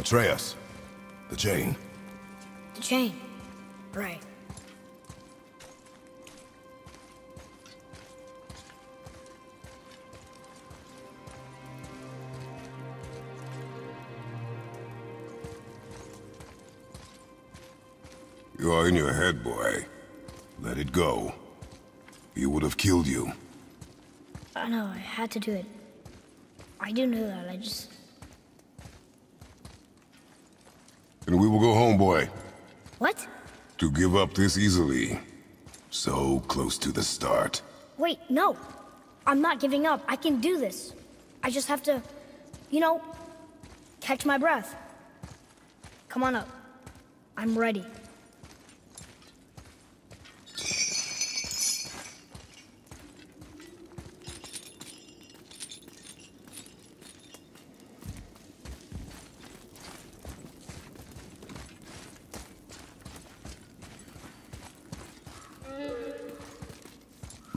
Atreus. The chain. The chain. Right. You are in your head, boy. Let it go. He would have killed you. I know, I had to do it. I do know that, I just... And we will go home, boy. What? To give up this easily. So close to the start. Wait, no. I'm not giving up. I can do this. I just have to, you know, catch my breath. Come on up. I'm ready.